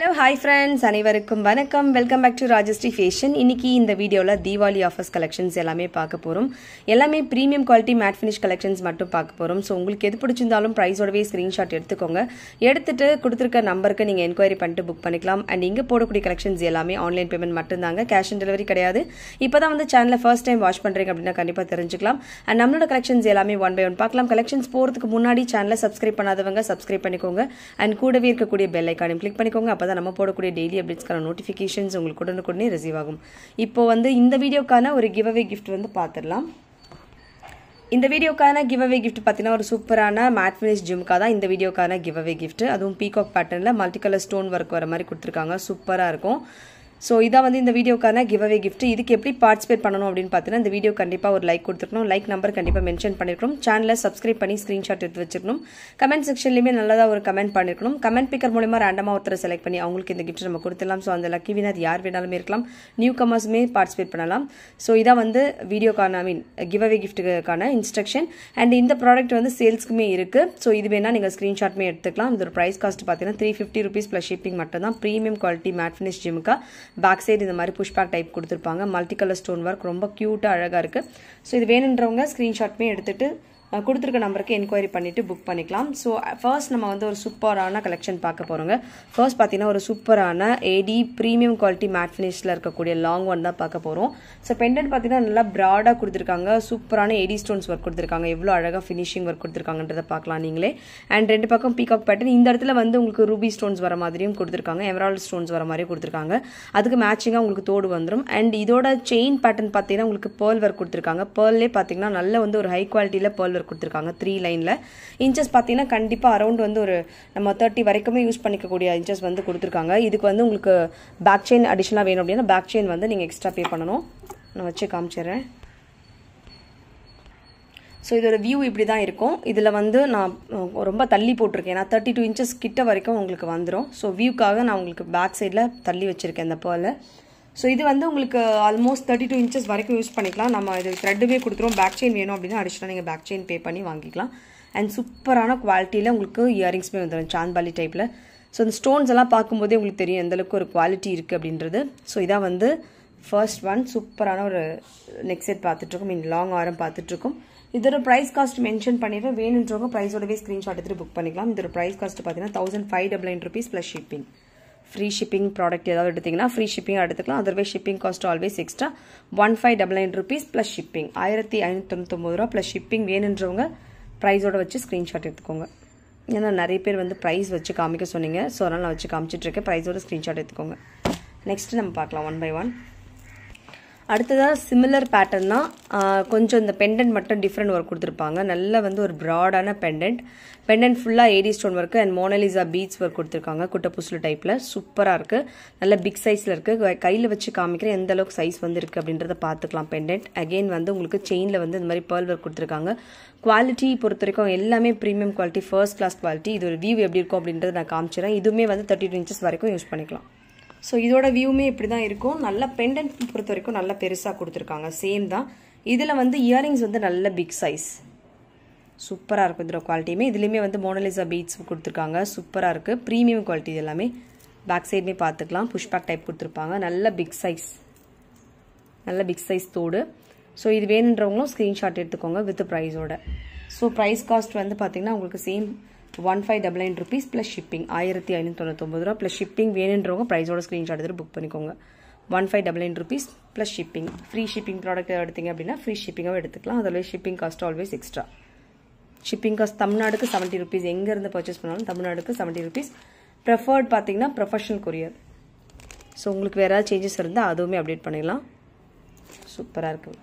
Hello hi friends அனைவருக்கும் வணக்கம். Welcome back to Rajashree fashion இன்னைக்கு இந்த வீடியோவில் தீபாவளி ஆஃபர்ஸ் கலெக்ஷன்ஸ் எல்லாமே பார்க்க போகிறோம் எல்லாமே premium quality matte finish collections மட்டும் பார்க்க போகிறோம் ஸோ உங்களுக்கு எது பிடிச்சிருந்தாலும் ப்ரைஸோடவே ஸ்க்ரீன்ஷாட் எடுத்துக்கோங்க. எடுத்துட்டு கொடுத்துருக்க நம்பருக்கு நீங்கள் என்கொயரி பண்ணிட்டு புக் பண்ணிக்கலாம். அண்ட் இங்கே போடக்கூடிய கலெக்ஷன்ஸ் எல்லாமே ஆன்லைன் பேமெண்ட் மட்டும்தாங்க. கேஷ் ஆன் டெலிவரி கிடையாது. இப்போ தான் வந்து சேனலில் ஃபர்ஸ்ட் டைம் வாட்ச் பண்ணுறீங்க அப்படின்னா கண்டிப்பாக தெரிஞ்சுக்கலாம். அண்ட் நம்மளோட கலெக்ஷன்ஸ் எல்லாமே ஒன் பை ஒன் பார்க்கலாம். கலெக்ஷன்ஸ் போகிறதுக்கு முன்னாடி சேனலை சப்ஸ்கிரைப் பண்ணாதவங்க சப்ஸ்கிரைப் பண்ணிக்கோங்க. அண்ட் கூடவே இருக்கக்கூடிய பெல் ஐக்கானையும் கிளிக் பண்ணிக்கோங்க. அப்போ தான். நம்ம போடக்கூடிய டெய்லி அப்டேட்ஸ்க்கான நோட்டிஃபிகேஷன்ஸ் உங்களுக்கு உடனுக்குடனே ரிசீவ் ஆகும். இப்போ வந்து இந்த வீடியோக்கான ஒரு கிவ் அவே கிஃப்ட் வந்து பார்த்துடலாம் இந்த வீடியோக்கான கிவ் அவே கிஃப்ட் பார்த்தீங்கன்னா ஒரு சூப்பரான மேட் ஃபினிஷ் ஜிம்கா தான் இந்த வீடியோக்கான கிவ் அவே கிஃப்ட் அதுவும் பீகாக் பேட்டர்னில் மல்டி கலர் ஸ்டோன் ஒர்க் வர மாதிரி கொடுத்துருக்காங்க. சூப்பராக இருக்கும். ஸோ இதான் வந்து இந்த வீடியோக்கான கிவ் அவே கிஃப்ட் இதுக்கு எப்படி பார்ட்டிசிபேட் பண்ணணும் அப்படின்னு பார்த்தீங்கன்னா இந்த வீடியோ கண்டிப்பாக ஒரு லைக் கொடுத்துருக்கணும். லைக் நம்பர் கண்டிப்பாக மென்ஷன் பண்ணிருக்கணும். சேனலை சப்ஸ்கிரைப் பண்ணி ஸ்க்ரீன்ஷாட் எடுத்து வச்சிருக்கணும். கமெண்ட் செக்ஷன்லையுமே நல்லதாக ஒரு கமெண்ட் பண்ணிருக்கணும். கமெண்ட் பிக்கர் மூலமா ரேண்டமாக ஒருத்தர் செலக்ட் பண்ணி அவங்களுக்கு இந்த கிஃப்ட் நம்ம கொடுத்துடலாம். ஸோ அந்த லக்கி வினர் யார் வேணாலுமே இருக்கலாம். நியூ கமர்ஸுமே பார்ட்டிசிபேட் பண்ணலாம். ஸோ இதான் வந்து வீடியோக்கான ஐ மீன் கிவ் அவே கிஃப்ட்டுக்கான இன்ஸ்ட்ரக்ஷன் அண்ட் இந்த ப்ராடக்ட் வந்து சேல்ஸ்க்குமே இருக்குது ஸோ இது வேணால் நீங்கள் ஸ்க்ரீன்ஷாட்மே எடுத்துக்கலாம். இதோட ப்ரைஸ் காஸ்ட் பார்த்தீங்கன்னா three fifty rupees plus shipping மட்டும் தான் premium quality matte finish jhumka back side இந்த மாதிரி புஷ் பேக் டைப் கொடுத்துருப்பாங்க. மல்டி கலர் ஸ்டோன் ஒர்க் ரொம்ப க்யூட்டாக அழகாக இருக்குது ஸோ இது வேணுன்றவங்க ஸ்க்ரீன்ஷாட்மே எடுத்துகிட்டு கொடுத்துருக்க நம்பருக்கு என்கொயரி பண்ணிவிட்டு புக் பண்ணிக்கலாம். ஸோ ஃபர்ஸ்ட் நம்ம வந்து ஒரு சூப்பரான கலெக்ஷன் பார்க்க போகிறோங்க ஃபர்ஸ்ட் பார்த்தீங்கன்னா ஒரு சூப்பரான ஏடி ப்ரீமியம் குவாலிட்டி மேட் ஃபினிஷில் இருக்கக்கூடிய லாங் ஒன் தான் பார்க்க போகிறோம் ஸோ பெண்டன்ட் பார்த்தீங்கன்னா நல்லா ப்ராடாக கொடுத்துருக்காங்க. சூப்பரான ஏடி ஸ்டோன்ஸ் ஒர்க் கொடுத்துருக்காங்க. எவ்வளோ அழகாக ஃபினிஷிங் ஒர்க் கொடுத்துருக்காங்கன்றதை பார்க்கலாம் நீங்களே. அண்ட் ரெண்டு பக்கம் பீகாக் பேட்டர்ன் இந்த இடத்துல வந்து உங்களுக்கு ரூபி ஸ்டோன்ஸ் வர மாதிரியும் கொடுத்துருக்காங்க. எமரால்டு ஸ்டோன்ஸ் வர மாதிரியும் கொடுத்துருக்காங்க. அதுக்கு மேட்சிங்காக உங்களுக்கு தோடு வந்துடும் அண்ட் இதோட செயின் பேட்டர்ன் பார்த்தீங்கன்னா உங்களுக்கு பேர்ல் ஒர்க் கொடுத்துருக்காங்க. பேர்லே பார்த்தீங்கன்னா நல்ல வந்து ஒரு ஹை குவாலிட்டியில் பேர்ல் ஒர்க் கொடுத்துருக்காங்க த்ரீ லைனில் இன்ச்சஸ் பார்த்தீங்கன்னா கண்டிப்பாக அரௌண்ட் வந்து ஒரு நம்ம தேர்ட்டி வரைக்குமே யூஸ் பண்ணிக்கக்கூடிய இன்ச்சஸ் வந்து கொடுத்துருக்காங்க. இதுக்கு வந்து உங்களுக்கு பேக் செயின் அடிஷனலாக வேணும் அப்படின்னா பேக் செயின் வந்து நீங்கள் எக்ஸ்ட்ரா பே பண்ணணும். நான் வச்சு காமிச்சிடுறேன். ஸோ இதோட வியூ இப்படி தான் இருக்கும். இதில் வந்து நான் ரொம்ப தள்ளி போட்டிருக்கேன். நான் தேர்ட்டி டூ இன்ச்சஸ் கிட்ட வரைக்கும் உங்களுக்கு வந்துடும் ஸோ வியூக்காக நான் உங்களுக்கு பேக் சைடில் தள்ளி வச்சுருக்கேன் இந்த பேர்ல ஸோ இது வந்து உங்களுக்கு ஆல்மோஸ்ட் தேர்ட்டி டூ இன்ச்சஸ் வரைக்கும் யூஸ் பண்ணிக்கலாம். நம்ம இது த்ரெட்டுமே கொடுத்துருவோம். பேக் செயின் வேணும் அப்படின்னா அடிஷனலாக நீங்கள் பேக் செயின் பே பண்ணி வாங்கிக்கலாம். அண்ட் சூப்பரான குவாலிட்டியில் உங்களுக்கு இயரிங்ஸ்மே வந்துடும் சாந்த்பாலி டைப்பில் ஸோ இந்த ஸ்டோன்ஸ் எல்லாம் பார்க்கும்போதே உங்களுக்கு தெரியும் எந்தளவுக்கு ஒரு குவாலிட்டி இருக்குது அப்படின்றது. ஸோ இதான் வந்து ஃபர்ஸ்ட் ஒன் சூப்பரான ஒரு நெக் செட் பார்த்துட்ருக்கோம். மீன் லாங் ஆரம் பார்த்துட்ருக்கோம். இதோட ப்ரைஸ் காஸ்ட் மென்ஷன் பண்ணிடுறேன். வேணுன்றவங்க ப்ரைஸோடவே ஸ்க்ரீன்ஷாட் எடுத்துகிட்டு புக் பண்ணிக்கலாம். இதோட ப்ரைஸ் காஸ்ட் பார்த்தீங்கன்னா thousand five double nine rupees plus shipping free shipping product ஏதாவது எடுத்திங்கன்னா ஃப்ரீ ஷிப்பிங் எடுத்துக்கலாம். Otherwise shipping cost always extra one five double nine rupees plus shipping ஆயிரத்தி ஐநூற்றி தொண்ணூத்தொம்பது ரூபா ப்ளஸ் ஷிப்பிங் வேணுன்றவங்க ப்ரைஸோட வச்சு ஸ்க்ரீன்ஷாட் எடுத்துக்கோங்க. ஏன்னா நிறைய பேர் வந்து ப்ரைஸ் வச்சு காமிக்க சொன்னீங்க. ஸோ அதனால் நான் வச்சு காமிச்சிட்ருக்கேன் ப்ரைஸோட ஸ்க்ரீன்ஷாட் எடுத்துக்கோங்க. நெக்ஸ்ட் நம்ம பார்க்கலாம் ஒன் பை ஒன் அடுத்ததாக சிமிலர் பேட்டர்ன் தான் கொஞ்சம் இந்த பெண்டன்ட் மட்டும் டிஃப்ரெண்ட் ஒர்க் கொடுத்துருப்பாங்க. நல்ல வந்து ஒரு ப்ராடான பெண்டன்ட் பெண்டன்ட் ஃபுல்லாக AD stone work and Mona Lisa beads work கொடுத்துருக்காங்க குட்டப்புசுலு டைப்பில் சூப்பராக இருக்குது நல்ல பிக் சைஸில் இருக்குது கையில் வச்சு காமிக்கிற எந்த அளவுக்கு சைஸ் வந்துருக்கு அப்படின்றத பார்த்துக்கலாம் பெண்டன்ட் அகெயின் வந்து உங்களுக்கு செயினில் வந்து இந்த மாதிரி பேர்ல் ஒர்க் கொடுத்துருக்காங்க. குவாலிட்டி பொறுத்த வரைக்கும் எல்லாமே premium quality first class quality இது ஒரு வியூ எப்படி இருக்கும் அப்படின்றத நான் காமிச்சிடறேன் இதுவுமே வந்து தேர்ட்டி டூ இன்ச்சஸ் வரைக்கும் யூஸ் பண்ணிக்கலாம். ஸோ இதோட வியூமே இப்படி தான் இருக்கும். நல்ல பெண்டன்ட் பொறுத்த வரைக்கும் நல்லா பெருசாக கொடுத்துருக்காங்க. சேம் தான். இதில் வந்து இயரிங்ஸ் வந்து நல்ல பிக் சைஸ் சூப்பராக இருக்கும் இதோட குவாலிட்டியுமே இதுலேயுமே வந்து மோனலிசா பீட்ஸ் கொடுத்துருக்காங்க. சூப்பராக இருக்குது ப்ரீமியம் குவாலிட்டி இது எல்லாமே. பேக் சைடுமே பார்த்துக்கலாம். புஷ்பேக் டைப் கொடுத்துருப்பாங்க. நல்ல பிக் சைஸ் நல்ல பிக் சைஸ் தோடு. ஸோ இது வேணுன்றவங்களும் ஸ்க்ரீன்ஷாட் எடுத்துக்கோங்க வித் ப்ரைஸோட ஸோ ப்ரைஸ் காஸ்ட் வந்து பார்த்திங்கன்னா உங்களுக்கு same one five double nine rupees plus shipping ஆயிரத்தி ஐநூற்றி தொண்ணூத்தொம்பது ரூபா ப்ளஸ் ஷிப்பிங் வேணுன்றவங்க ப்ரைஸோட ஸ்க்ரீன்ஷாட் எடுத்து புக் பண்ணிக்கோங்க. One five double nine rupees plus shipping free shipping product எடுத்தீங்க அப்படின்னா ஃப்ரீ ஷிப்பிங்காக எடுத்துக்கலாம். அதில் shipping cost always extra shipping cost தமிழ்நாடுக்கு seventy rupees எங்கேருந்து பர்ச்சேஸ் பண்ணாலும் தமிழ்நாடுக்கு செவன்ட்டி ருபீஸ் ப்ரெஃபர்ட் பார்த்தீங்கன்னா ப்ரொஃபஷனல் கொரியர் ஸோ உங்களுக்கு வேறு ஏதாவது சேஞ்சஸ் இருந்தால் அதுவுமே அப்டேட் பண்ணிடலாம். சூப்பராக இருக்குது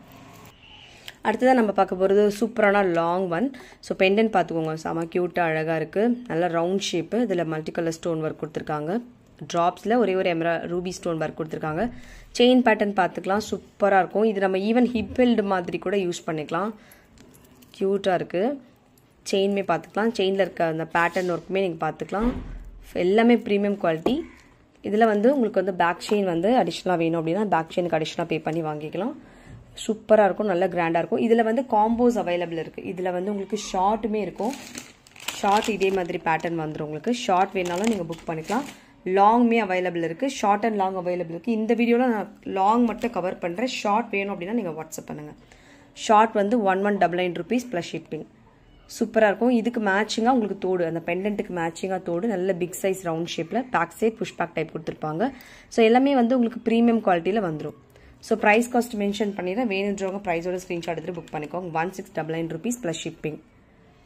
அடுத்ததாக நம்ம பார்க்க போகிறது சூப்பரான லாங் ஒன் ஸோ பெண்டன் பார்த்துக்கோங்க. செம க்யூட்டாக அழகாக இருக்குது நல்லா ரவுண்ட் ஷேப்பு இதில் மல்டி கலர் ஸ்டோன் ஒர்க் கொடுத்துருக்காங்க. ட்ராப்ஸில் ஒரே ஒரு எம்ரா ரூபி ஸ்டோன் ஒர்க் கொடுத்துருக்காங்க. செயின் பேட்டர்ன் பார்த்துக்கலாம். சூப்பராக இருக்கும். இது நம்ம ஈவன் ஹிப்பில்டு மாதிரி கூட யூஸ் பண்ணிக்கலாம். க்யூட்டாக இருக்குது செயின்மே பார்த்துக்கலாம். செயினில் இருக்க அந்த பேட்டர்ன் ஒர்க்குமே நீங்கள் பார்த்துக்கலாம். எல்லாமே ப்ரீமியம் குவாலிட்டி இதில் வந்து உங்களுக்கு வந்து பேக் செயின் வந்து அடிஷ்னலாக வேணும் அப்படின்னா பேக் செயினுக்கு அடிஷ்னலாக பே பண்ணி வாங்கிக்கலாம். சூப்பராக இருக்கும் நல்ல கிராண்டாக இருக்கும். இதில் வந்து காம்போஸ் அவைலபிள் இருக்குது இதில் வந்து உங்களுக்கு ஷார்ட்டுமே இருக்கும். ஷார்ட் இதே மாதிரி பேட்டர்ன் வந்துடும் உங்களுக்கு. ஷார்ட் வேணாலும் நீங்கள் புக் பண்ணிக்கலாம். லாங்குமே அவைலபிள் இருக்குது ஷார்ட் அண்ட் லாங் அவைலபிள் இருக்குது இந்த வீடியோவில் நான் லாங் மட்டும் கவர் பண்ணுறேன் ஷார்ட் வேணும் அப்படின்னா நீங்கள் வாட்ஸ்அப் பண்ணுங்கள் ஷார்ட் வந்து one one double nine rupees plus shipping சூப்பராக இருக்கும். இதுக்கு மேட்சிங்காக உங்களுக்கு தோடு அந்த பெண்டன்ட்டுக்கு மேட்சிங்காக தோடு நல்ல பிக் சைஸ் ரவுண்ட் ஷேப்பில் back side push back type கொடுத்துருப்பாங்க. ஸோ எல்லாமே வந்து உங்களுக்கு ப்ரீமியம் குவாலிட்டியில் வந்துடும் ஸோ ப்ரைஸ் காஸ்ட் மென்ஷன் பண்ணிடுறேன் வேணுன்றவங்க ப்ரைஸோட ஸ்க்ரீன்ஷாட் எடுத்துகிட்டு புக் பண்ணிக்கோங்க. One six double nine rupees plus shipping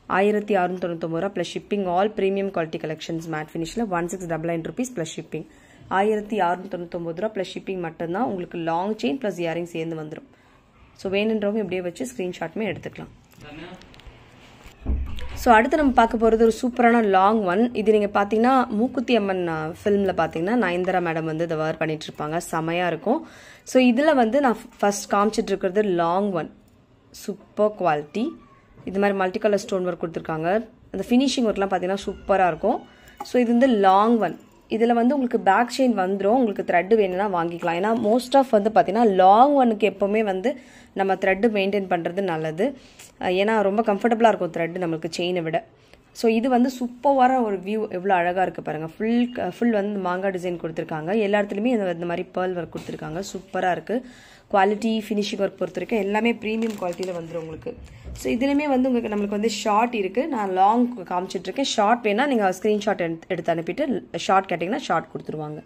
ஆயிரத்தி அறுநூத்தி தொண்ணூத்தொம்பது ரூபா plus shipping all premium quality collections matte ஃபினிஷில் one six double nine rupees plus shipping ஆயிரத்தி அறுநூத்தி தொண்ணூத்தொம்பது ரூபா ப்ளஸ் ஷிப்பிங் மட்டும்தான் உங்களுக்கு லாங் செயின் ப்ளஸ் இயரிங் சேர்ந்து வந்துடும் ஸோ வேணுன்றவங்க இப்படியே வச்சு ஸ்க்ரீன்ஷாட்டுமே எடுத்துக்கலாம். ஸோ அடுத்து நம்ம பார்க்க போகிறது ஒரு சூப்பரான லாங் ஒன் இது நீங்கள் பார்த்தீங்கன்னா மூக்குத்தி அம்மன் ஃபிலிமில் பார்த்தீங்கன்னா நயன்தரா மேடம் வந்து இதை வேர் பண்ணிட்டு இருப்பாங்க. செமையாக இருக்கும். ஸோ இதில் வந்து நான் ஃபர்ஸ்ட் காமிச்சிட்டு இருக்கிறது லாங் ஒன் சூப்பர் குவாலிட்டி இது மாதிரி மல்டி கலர் ஸ்டோன் ஒர்க் கொடுத்துருக்காங்க. அந்த ஃபினிஷிங் ஒர்க்லாம் பார்த்தீங்கன்னா சூப்பராக இருக்கும். ஸோ இது வந்து லாங் ஒன் இதில் வந்து உங்களுக்கு பேக் செயின் வந்துடும் உங்களுக்கு த்ரெட்டு வேணும்னா வாங்கிக்கலாம். ஏன்னா மோஸ்ட் ஆஃப் வந்து பார்த்தீங்கன்னா லாங் ஒனுக்கு எப்போவுமே வந்து நம்ம த்ரெட்டு மெயின்டைன் பண்ணுறது நல்லது. ஏன்னா ரொம்ப கம்ஃபர்டபுளாக இருக்கும் த்ரெட்டு நம்மளுக்கு செயினை விட. ஸோ இது வந்து சூப்பரான ஒரு வியூ எவ்வளோ அழகாக இருக்குது பாருங்கள் ஃபுல் ஃபுல் வந்து மாங்காய் டிசைன் கொடுத்துருக்காங்க. எல்லா இடத்துலையுமே இந்த இந்த மாதிரி பேர்ல் ஒர்க் கொடுத்துருக்காங்க. சூப்பராக இருக்குது குவாலிட்டி ஃபினிஷிங் ஒர்க் பொறுத்த வரைக்கும் எல்லாமே ப்ரீமியம் குவாலிட்டியில் வந்துடும் உங்களுக்கு. ஸோ இதுலேயுமே வந்து உங்களுக்கு நம்மளுக்கு வந்து ஷார்ட் இருக்குது நான் லாங் காமிச்சிட்ருக்கேன் ஷார்ட் வேணால் நீங்கள் ஸ்க்ரீன்ஷாட் எடுத்து அனுப்பிட்டு ஷார்ட் கேட்டிங்கன்னா ஷார்ட் கொடுத்துருவாங்க.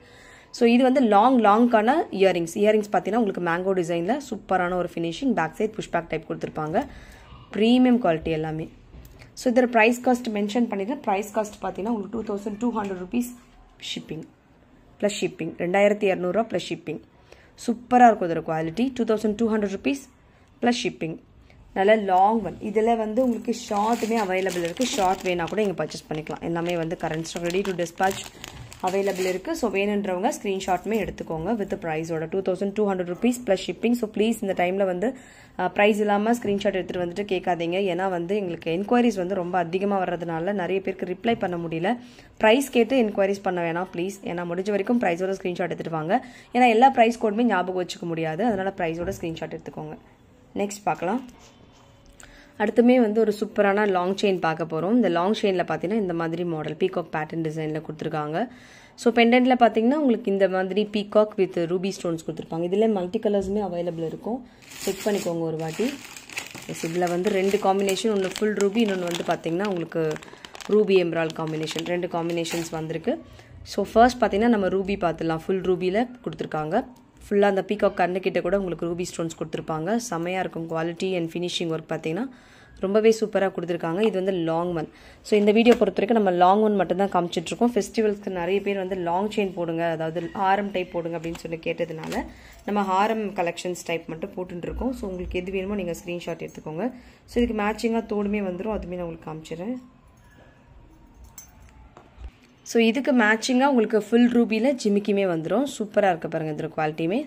ஸோ இது வந்து லாங் லாங்கான இயரிங்ஸ் இயரிங்ஸ் பார்த்தீங்கன்னா உங்களுக்கு மேங்கோ டிசைனில் சூப்பரான ஒரு finishing back side push back type கொடுத்துருப்பாங்க. ப்ரீமியம் குவாலிட்டி எல்லாமே. ஸோ இதில் ப்ரைஸ் காஸ்ட் மென்ஷன் பண்ணிட்டு ப்ரைஸ் காஸ்ட் பார்த்தீங்கன்னா உங்களுக்கு two thousand two hundred rupees shipping plus shipping ரெண்டாயிரத்தி இரநூறுவா ப்ளஸ் ஷிப்பிங் சூப்பராக இருக்கும் இதோட quality two thousand two hundred rupees plus shipping நல்ல லாங் ஒன் இதில் வந்து உங்களுக்கு ஷார்ட்டுமே அவைலபிள் இருக்குது ஷார்ட் வேணால் கூட நீங்கள் பர்ச்சேஸ் பண்ணிக்கலாம். எல்லாமே வந்து current ready to dispatch available இருக்குது ஸோ வேணுன்றவங்க ஸ்க்ரீன்ஷாட்டுமே எடுத்துக்கோங்க with ப்ரைஸோட two thousand two hundred rupees plus shipping so please இந்த டைமில் வந்து ப்ரைஸ் இல்லாமல் ஸ்க்ரீன்ஷாட் எடுத்துகிட்டு வந்துட்டு கேட்காதீங்க. ஏன்னா வந்து எங்களுக்கு என்கொயரிஸ் வந்து ரொம்ப அதிகமாக வர்றதுனால நிறைய பேருக்கு ரிப்ளை பண்ண முடியல. ப்ரைஸ் கேட்டு என்கொயரிஸ் பண்ண வேணாம் ப்ளீஸ் ஏன்னா முடிஞ்ச வரைக்கும் ப்ரைஸோட ஸ்க்ரீன்ஷாட் எடுத்துகிட்டு வாங்க. ஏன்னா எல்லா ப்ரைஸ் கோடுமே ஞாபகம் வச்சுக்க முடியாது. அதனால் ப்ரைஸோட ஸ்க்ரீன்ஷாட் எடுத்துக்கோங்க. நெக்ஸ்ட் பார்க்கலாம். அடுத்துமே வந்து ஒரு சூப்பரான லாங் செயின் பார்க்க போகிறோம் இந்த லாங் செயினில் பார்த்தீங்கன்னா இந்த மாதிரி மாடல் பீகாக் பேட்டர்ன் டிசைனில் கொடுத்துருக்காங்க. ஸோ பெண்டன்ட்டில் பார்த்தீங்கன்னா உங்களுக்கு இந்த மாதிரி பீகாக் வித் ரூபி ஸ்டோன்ஸ் கொடுத்துருப்பாங்க. இதில் மல்டி கலர்ஸுமே அவைலபிள் இருக்கும். செக் பண்ணிக்கோங்க ஒரு வாட்டி. எஸ் இதில் வந்து ரெண்டு காம்பினேஷன் ஒன்று ஃபுல் ரூபி இன்னொன்று வந்து பார்த்தீங்கன்னா உங்களுக்கு ரூபி எம்ரால் காம்பினேஷன் ரெண்டு காம்பினேஷன்ஸ் வந்திருக்கு. ஸோ ஃபர்ஸ்ட் பார்த்தீங்கன்னா நம்ம ரூபி பார்த்துடலாம். ஃபுல் ரூபியில் கொடுத்துருக்காங்க. ஃபுல்லாக அந்த பீகாக் கண்ணுக்கிட்ட கூட உங்களுக்கு ரூபி ஸ்டோன்ஸ் கொடுத்துருப்பாங்க. செமையாக இருக்கும் குவாலிட்டி அண்ட் ஃபினிஷிங் ஒர்க் பார்த்தீங்கன்னா. ரொம்பவே சூப்பராக கொடுத்துருக்காங்க. இது வந்து லாங் ஒன் ஸோ இந்த வீடியோ பொறுத்த வரைக்கும் நம்ம லாங் ஒன் மட்டும் தான் காமிச்சிட்ருக்கோம் ஃபெஸ்டிவல்ஸ்க்கு நிறைய பேர் வந்து லாங் செயின் போடுங்க அதாவது ஹாரம் டைப் போடுங்க அப்படின்னு சொல்லி கேட்டதுனால நம்ம ஹாரம் கலெக்ஷன்ஸ் டைப் மட்டும் போட்டுருக்கோம் ஸோ உங்களுக்கு எது வேணுமோ நீங்கள் ஸ்க்ரீன்ஷாட் எடுத்துக்கோங்க. ஸோ இதுக்கு மேட்சிங்காக தோடுமே வந்துடும் அதுவுமே நான் உங்களுக்கு காமிச்சிடுறேன். ஸோ இதுக்கு மேட்சிங்காக உங்களுக்கு ஃபுல் ரூபியில் ஜிமிக்குமே வந்துடும் சூப்பராக இருக்க பாருங்கள் இதோட குவாலிட்டியுமே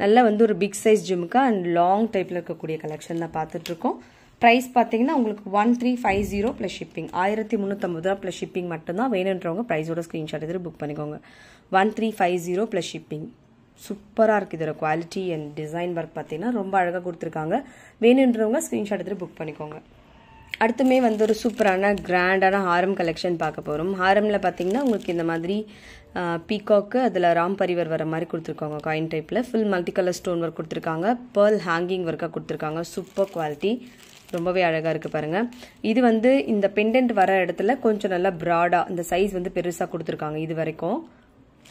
நல்லா வந்து ஒரு பிக் சைஸ் ஜிம்முக்கு அண்ட் லாங் டைப்பில் இருக்கக்கூடிய கலெக்ஷன் தான் பார்த்துட்ருக்கோம். ப்ரைஸ் பார்த்தீங்கன்னா உங்களுக்கு one three five zero plus shipping ஆயிரத்தி முந்நூற்றம்பது ரூபா ப்ளஸ் ஷிப்பிங் மட்டும்தான் வேணுன்றவங்க ப்ரைஸோட ஸ்க்ரீன்ஷாட் எடுத்து புக் பண்ணிக்கோங்க. One three five zero plus shipping சூப்பராக இருக்குது இதோட குவாலிட்டி அண்ட் டிசைன் ஒர்க் பார்த்தீங்கன்னா ரொம்ப அழகாக கொடுத்துருக்காங்க. வேணுன்றவங்க ஸ்க்ரீன்ஷாட் எடுத்து புக் பண்ணிக்கோங்க. அடுத்துமே வந்து ஒரு சூப்பரான கிராண்டான ஹாரம் கலெக்ஷன் பார்க்க போகிறோம் ஹாரமில் பார்த்தீங்கன்னா உங்களுக்கு இந்த மாதிரி பீகாக்கு அதில் ராம் பரிவர் வர மாதிரி கொடுத்துருக்காங்க காயின் டைப்பில் full multi colour stone work கொடுத்துருக்காங்க. பேர்ல் ஹேங்கிங் ஒர்க்காக கொடுத்துருக்காங்க. சூப்பர் குவாலிட்டி ரொம்பவே அழகாக இருக்குது பாருங்கள் இது வந்து இந்த பெண்டன்ட் வர இடத்துல கொஞ்சம் நல்லா ப்ராடாக இந்த சைஸ் வந்து பெருசாக கொடுத்துருக்காங்க இது வரைக்கும்.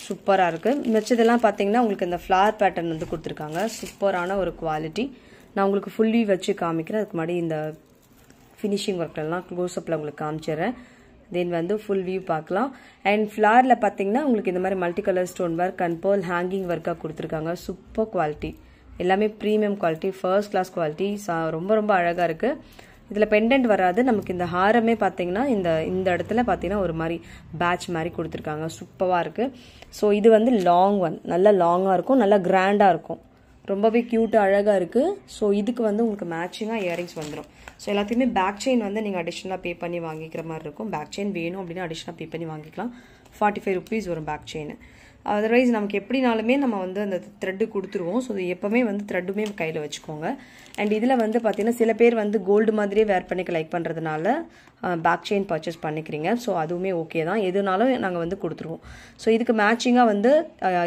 சூப்பராக இருக்குது மிச்சதெல்லாம் பார்த்தீங்கன்னா உங்களுக்கு இந்த ஃப்ளார் பேட்டர்ன் வந்து கொடுத்துருக்காங்க. சூப்பரான ஒரு குவாலிட்டி நான் உங்களுக்கு ஃபுல்லி வச்சு காமிக்கிறேன். அதுக்கு முன்னாடி இந்த ஃபினிஷிங் ஒர்க்லாம் க்ளோஸ்அப்பில் உங்களுக்கு காமிச்சிடுறேன். தென் வந்து ஃபுல் வியூ பார்க்கலாம். அண்ட் ஃப்ளாரில் பார்த்தீங்கன்னா உங்களுக்கு இந்த மாதிரி multi colour stone work and pearl hanging ஒர்க்காக கொடுத்துருக்காங்க. சூப்பர் குவாலிட்டி எல்லாமே premium quality first class quality ரொம்ப ரொம்ப அழகாக இருக்குது இதில் பெண்டன்ட் வராது. நமக்கு இந்த ஹாரமே பார்த்தீங்கன்னா இந்த இந்த இடத்துல பார்த்தீங்கன்னா ஒரு மாதிரி பேட்ச் மாதிரி கொடுத்துருக்காங்க. சூப்பராக இருக்குது ஸோ இது வந்து லாங் ஒன் நல்லா லாங்காக இருக்கும். நல்லா கிராண்டாக இருக்கும். ரொம்பவே க்யூட்டாக அழகாக இருக்குது ஸோ இதுக்கு வந்து உங்களுக்கு மேட்சிங்காக இயரிங்ஸ் வந்துடும் ஸோ எல்லாத்தையுமே பேக் செயின் வந்து நீங்கள் அடிஷ்னலாக பே பண்ணி வாங்கிக்கிற மாதிரி இருக்கும். பேக் செயின் வேணும் அப்படின்னா அடிஷ்னலாக பே பண்ணி வாங்கிக்கலாம். ஃபார்ட்டி ஃபைவ் ருபீஸ் வரும் பேக் செயின் அதர்வைஸ் நமக்கு எப்படினாலுமே நம்ம வந்து அந்த த்ரெட்டு கொடுத்துருவோம். ஸோ எப்போவுமே வந்து த்ரெட்டுமே கையில் வச்சுக்கோங்க. அண்ட் இதில் வந்து பார்த்தீங்கன்னா சில பேர் வந்து கோல்டு மாதிரியே வேர் பண்ணிக்க லைக் பண்ணுறதுனால பேக் செயின் பர்ச்சேஸ் பண்ணிக்கிறீங்க. ஸோ அதுவுமே ஓகே தான். எதுனாலும் நாங்கள் வந்து கொடுத்துருவோம். ஸோ இதுக்கு மேட்சிங்காக வந்து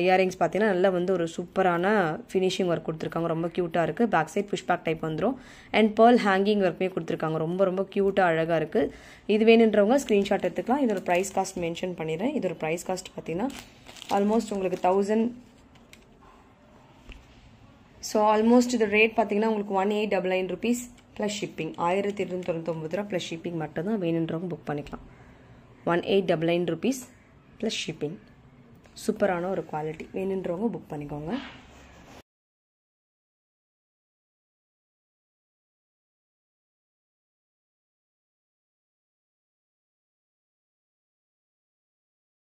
இயரிங்ஸ் பார்த்தீங்கன்னா நல்லா வந்து ஒரு சூப்பரான ஃபினிஷிங் ஒர்க் கொடுத்துருக்காங்க. ரொம்ப க்யூட்டாக இருக்குது back side push back type வந்துடும் அண்ட் பேர்ல் ஹேங்கிங் ஒர்க்குமே கொடுத்துருக்காங்க. ரொம்ப ரொம்ப க்யூட்டாக அழகாக இருக்குது இது வேணுன்றவங்க ஸ்க்ரீன்ஷாட் எடுத்துக்கலாம். இதோட ப்ரைஸ் காஸ்ட் மென்ஷன் பண்ணிடுறேன். இதோட ப்ரைஸ் காஸ்ட் பார்த்தீங்கன்னா ஆல்மோஸ்ட் உங்களுக்கு தௌசண்ட் ஸோ ஆல்மோஸ்ட் இது ரேட் பார்த்தீங்கன்னா உங்களுக்கு one eight double nine rupees plus shipping ஆயிரத்தி இருநூத்தி தொண்ணூத்தொம்பது ரூபா ப்ளஸ் ஷிப்பிங் மட்டும்தான் வேணுன்றவங்க புக் பண்ணிக்கலாம். One eight double nine rupees plus shipping சூப்பரான ஒரு குவாலிட்டி வேணுன்றவங்க புக் பண்ணிக்கோங்க.